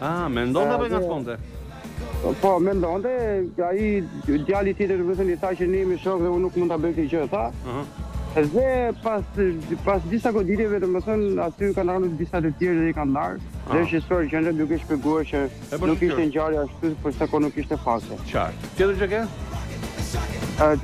Ah, mendon ta bënte. Po, mendonte dhe, ai djali tjetër domethënë i tha që ne jemi shokë dhe unë nuk mund të bëj këtë gjë, tha. Dhe pas, pas disa goditjeve domethënë, aty kanë ardhur disa të tjerë dhe i kanë ndarë. Dhe është histori që jam duke shpjeguar që po nuk ishte ngjarje ashtu, por se kjo nuk ishte fare. Qartë, tjetër ç'ke?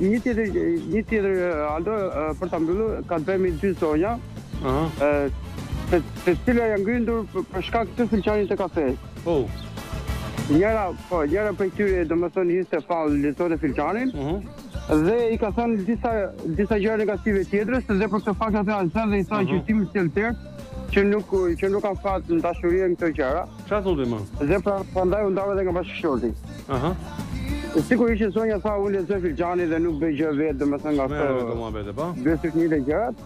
Një tjetër, një tjetër, Aldo, për ta mbyllur, ka të bëjë me dy zonja. Të cilat janë grindur për shkak të filxhanit të kafes. Po. Njëra, po, njëra prej tyre, domethënë, hidhte fall, lexonte filxhanin, mhm. dhe i ka thënë disa, disa gjëra negative tjetrës, dhe për këtë fakt ato janë zënë dhe i thonte mhm. që ti më sjell ters, që nuk që nuk kam fat në dashuri e këto gjëra. Çfarë thotë më? Dhe pra prandaj u ndava edhe nga bashkëshorti. Aha. Sigurisht që zonja tha unë lexoj filxhanin dhe nuk bëj gjë vetë, domethënë nga këto. Me këto muhabete, po. Dhe sik një të gjërat.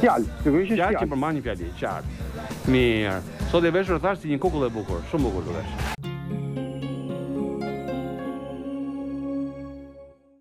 Fjalë, sigurisht është fjalë. Fjalë që përmban një fjali, qartë. Mirë. Sot e veshur thash si një kukull e bukur, shumë bukur je veshur.